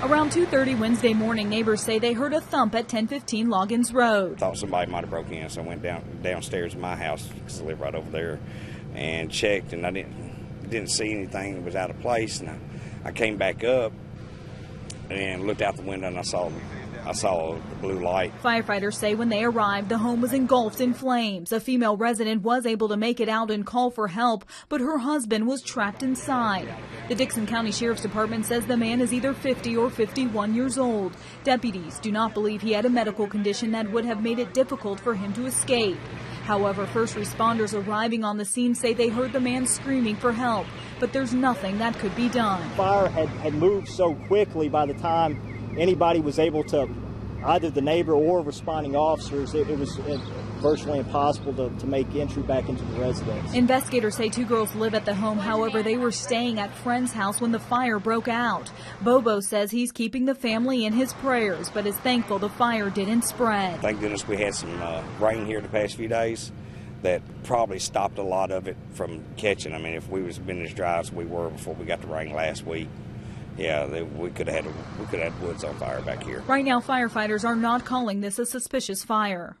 Around 2.30 Wednesday morning, neighbors say they heard a thump at 1015 Loggins Road. Thought somebody might have broke in, so I went down downstairs in my house because I live right over there, and checked, and I didn't didn't see anything that was out of place. And I, I came back up and looked out the window, and I saw I saw the blue light. Firefighters say when they arrived, the home was engulfed in flames. A female resident was able to make it out and call for help, but her husband was trapped inside. The Dickson County Sheriff's Department says the man is either 50 or 51 years old. Deputies do not believe he had a medical condition that would have made it difficult for him to escape. However, first responders arriving on the scene say they heard the man screaming for help, but there's nothing that could be done. Fire had, had moved so quickly by the time anybody was able to, either the neighbor or responding officers, it, it was virtually impossible to, to make entry back into the residence. Investigators say two girls live at the home. However, they were staying at friend's house when the fire broke out. Bobo says he's keeping the family in his prayers, but is thankful the fire didn't spread. Thank goodness we had some uh, rain here the past few days that probably stopped a lot of it from catching. I mean, if we was been as dry as we were before we got the rain last week, yeah, they, we could have had we could have had woods on fire back here. Right now, firefighters are not calling this a suspicious fire.